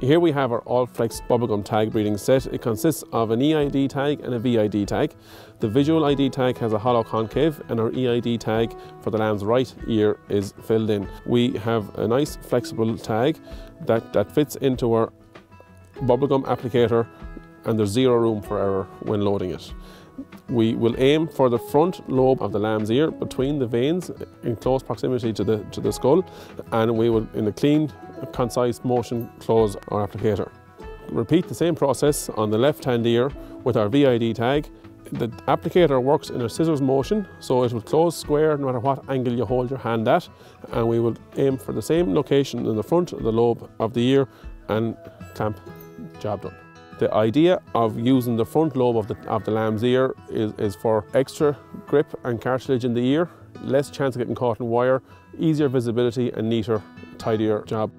Here we have our Allflex bubblegum tag breeding set. It consists of an EID tag and a VID tag. The visual ID tag has a hollow concave and our EID tag for the lamb's right ear is filled in. We have a nice flexible tag that, that fits into our bubblegum applicator and there's zero room for error when loading it. We will aim for the front lobe of the lamb's ear between the veins in close proximity to the, to the skull and we will, in a clean, concise motion, close our applicator. Repeat the same process on the left hand ear with our VID tag. The applicator works in a scissors motion, so it will close square no matter what angle you hold your hand at, and we will aim for the same location in the front of the lobe of the ear and clamp, job done. The idea of using the front lobe of the, of the lamb's ear is, is for extra grip and cartilage in the ear, less chance of getting caught in wire, easier visibility and neater, tidier job.